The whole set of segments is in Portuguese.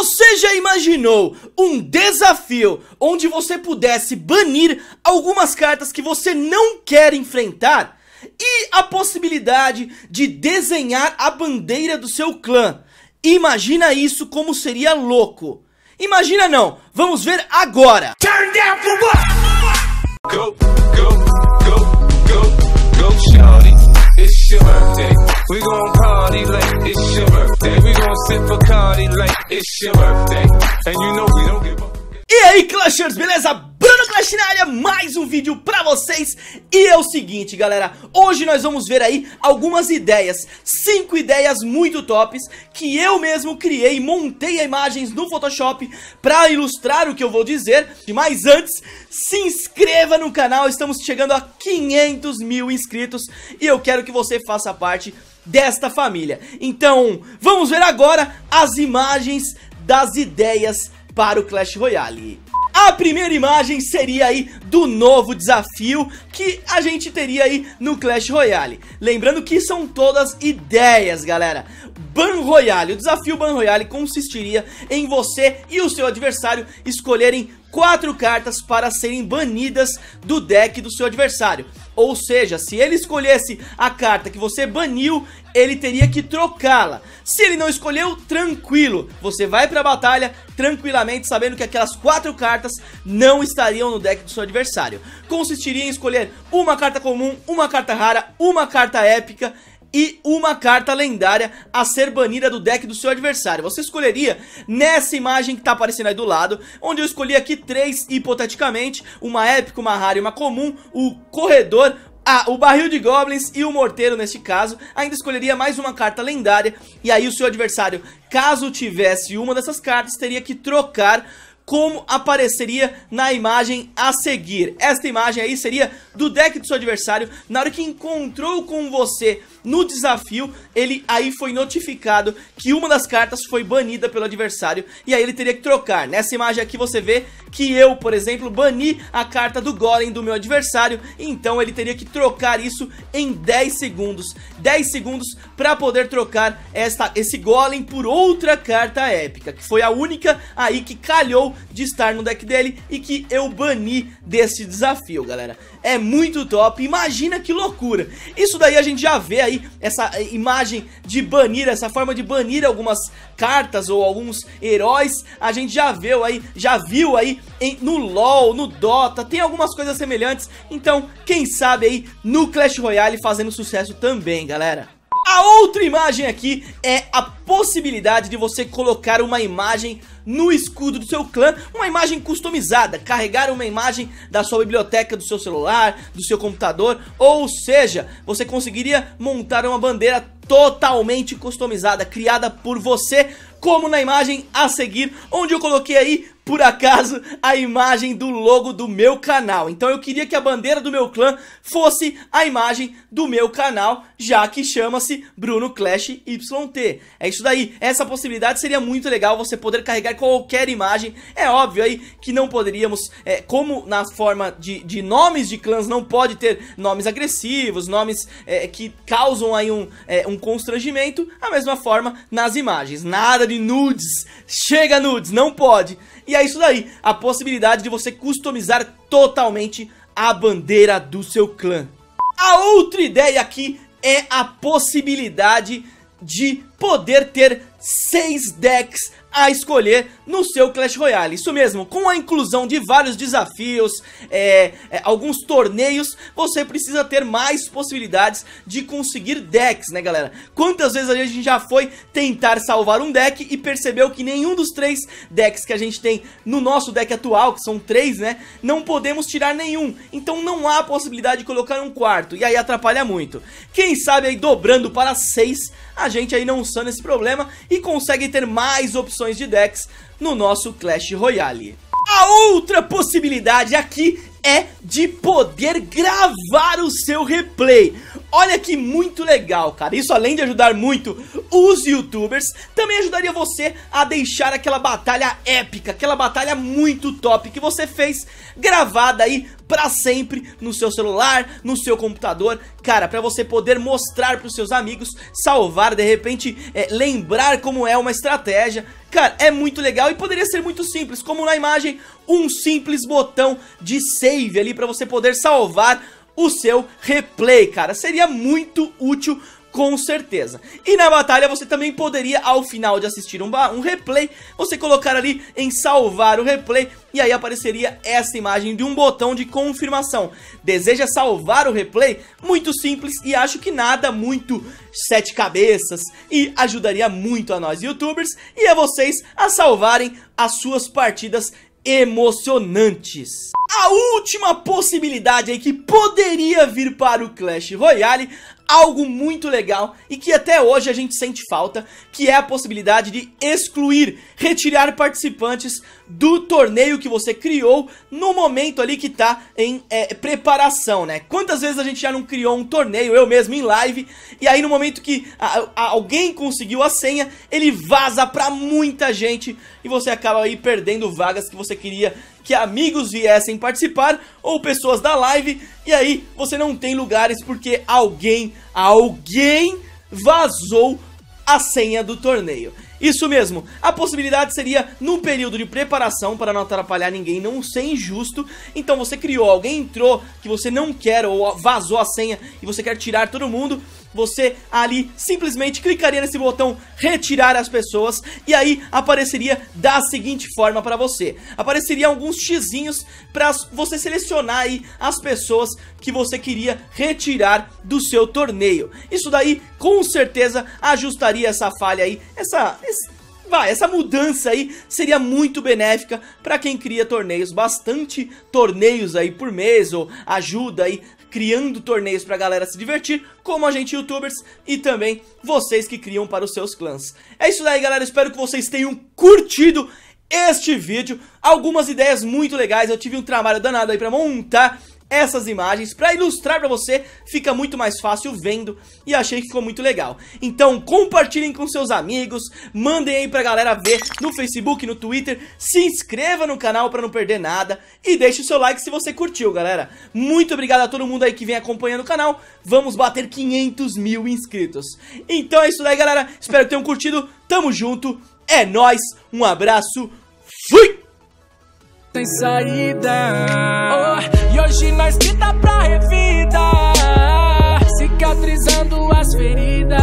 Você já imaginou um desafio onde você pudesse banir algumas cartas que você não quer enfrentar? E a possibilidade de desenhar a bandeira do seu clã? Imagina isso como seria louco. Imagina não, vamos ver agora. Turn down for what? Go, go, go, go, go, shawty. It's your birthday. We gon' party like it's your birthday. We gon' sip like it's your birthday. And you know we don't give up. E aí, Clashers, beleza? Bruno Clash na área, mais um vídeo pra vocês E é o seguinte, galera, hoje nós vamos ver aí algumas ideias Cinco ideias muito tops Que eu mesmo criei, montei imagens no Photoshop Pra ilustrar o que eu vou dizer Mas antes, se inscreva no canal Estamos chegando a 500 mil inscritos E eu quero que você faça parte desta família Então, vamos ver agora as imagens das ideias para o Clash Royale. A primeira imagem seria aí do novo desafio que a gente teria aí no Clash Royale. Lembrando que são todas ideias, galera. Ban Royale, o desafio Ban Royale consistiria em você e o seu adversário escolherem quatro cartas para serem banidas do deck do seu adversário. Ou seja, se ele escolhesse a carta que você baniu, ele teria que trocá-la. Se ele não escolheu, tranquilo, você vai pra batalha tranquilamente sabendo que aquelas quatro cartas não estariam no deck do seu adversário. Consistiria em escolher uma carta comum, uma carta rara, uma carta épica e uma carta lendária a ser banida do deck do seu adversário. Você escolheria nessa imagem que está aparecendo aí do lado, onde eu escolhi aqui três hipoteticamente, uma épica, uma rara e uma comum, o corredor, o barril de goblins e o morteiro neste caso Ainda escolheria mais uma carta lendária E aí o seu adversário, caso tivesse uma dessas cartas Teria que trocar como apareceria na imagem a seguir. Esta imagem aí seria do deck do seu adversário, na hora que encontrou com você no desafio, ele aí foi notificado que uma das cartas foi banida pelo adversário e aí ele teria que trocar. Nessa imagem aqui você vê que eu, por exemplo, bani a carta do Golem do meu adversário, então ele teria que trocar isso em 10 segundos. 10 segundos para poder trocar esta, esse Golem por outra carta épica, que foi a única aí que calhou de estar no deck dele e que eu bani desse desafio, galera. É muito top, imagina que loucura. Isso daí a gente já vê aí, essa imagem de banir, essa forma de banir algumas cartas ou alguns heróis, a gente já viu aí, já viu aí em, no LoL, no Dota, tem algumas coisas semelhantes, então quem sabe aí no Clash Royale fazendo sucesso também, galera. A outra imagem aqui é a possibilidade de você colocar uma imagem no escudo do seu clã, uma imagem customizada, carregar uma imagem da sua biblioteca, do seu celular, do seu computador, ou seja, você conseguiria montar uma bandeira totalmente customizada, criada por você, como na imagem a seguir, onde eu coloquei aí por acaso, a imagem do logo do meu canal. Então eu queria que a bandeira do meu clã fosse a imagem do meu canal, já que chama-se Bruno Clash YT. É isso daí. Essa possibilidade seria muito legal, você poder carregar qualquer imagem. É óbvio aí que não poderíamos, é, como na forma de, de nomes de clãs não pode ter nomes agressivos, nomes é, que causam aí um, é, um constrangimento, a mesma forma nas imagens. Nada de nudes, chega nudes, não pode. E é isso daí, a possibilidade de você customizar totalmente a bandeira do seu clã. A outra ideia aqui é a possibilidade de poder ter seis decks a escolher no seu Clash Royale. Isso mesmo, com a inclusão de vários desafios, é, é, alguns torneios, você precisa ter mais possibilidades de conseguir decks, né galera? Quantas vezes a gente já foi tentar salvar um deck e percebeu que nenhum dos três decks que a gente tem no nosso deck atual, que são três, né? Não podemos tirar nenhum, então não há possibilidade de colocar um quarto, e aí atrapalha muito. Quem sabe aí dobrando para seis, a gente aí não sana esse problema e consegue ter mais opções de decks no nosso Clash Royale. A outra possibilidade aqui é de poder gravar o seu replay. Olha que muito legal, cara. Isso além de ajudar muito os youtubers, também ajudaria você a deixar aquela batalha épica, aquela batalha muito top que você fez gravada aí pra sempre no seu celular, no seu computador, cara, pra você poder mostrar pros seus amigos, salvar, de repente é, lembrar como é uma estratégia. Cara, é muito legal e poderia ser muito simples, como na imagem, um simples botão de save ali pra você poder salvar o seu replay, cara. Seria muito útil com certeza. E na batalha você também poderia, ao final de assistir um, um, replay, você colocar ali em salvar o replay e aí apareceria essa imagem de um botão de confirmação. Deseja salvar o replay? Muito simples e acho que nada muito sete cabeças e ajudaria muito a nós youtubers e a vocês a salvarem as suas partidas emocionantes. A última possibilidade aí que poderia vir para o Clash Royale algo muito legal e que até hoje a gente sente falta, que é a possibilidade de excluir, retirar participantes do torneio que você criou no momento ali que tá em é, preparação, né? Quantas vezes a gente já não criou um torneio, eu mesmo em live, e aí no momento que a, a, alguém conseguiu a senha, ele vaza pra muita gente e você acaba aí perdendo vagas que você queria que amigos viessem participar ou pessoas da live e aí você não tem lugares porque alguém, alguém vazou a senha do torneio. Isso mesmo, a possibilidade seria no período de preparação para não atrapalhar ninguém, não ser injusto. Então você criou, alguém entrou que você não quer ou vazou a senha e você quer tirar todo mundo você ali simplesmente clicaria nesse botão retirar as pessoas e aí apareceria da seguinte forma para você. Apareceria alguns xizinhos para você selecionar aí as pessoas que você queria retirar do seu torneio. Isso daí com certeza ajustaria essa falha aí, essa... Vai, essa mudança aí seria muito benéfica para quem cria torneios, bastante torneios aí por mês ou ajuda aí criando torneios pra galera se divertir, como a gente youtubers e também vocês que criam para os seus clãs. É isso daí galera, espero que vocês tenham curtido este vídeo, algumas ideias muito legais, eu tive um trabalho danado aí pra montar essas imagens. Para ilustrar para você, fica muito mais fácil vendo. E achei que ficou muito legal. Então compartilhem com seus amigos, mandem aí pra galera ver no Facebook, no Twitter, se inscreva no canal para não perder nada. E deixe o seu like se você curtiu, galera. Muito obrigado a todo mundo aí que vem acompanhando o canal, vamos bater 500 mil inscritos. Então é isso daí, galera, espero que tenham curtido, tamo junto, é nóis, um abraço, fui! Tem saída Hoje nós que tá pra revida Cicatrizando as feridas.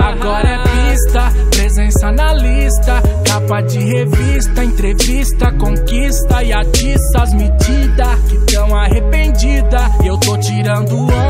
Agora é pista, presença na lista Capa de revista, entrevista, conquista E atiça as medidas que tão arrependida. Eu tô tirando onda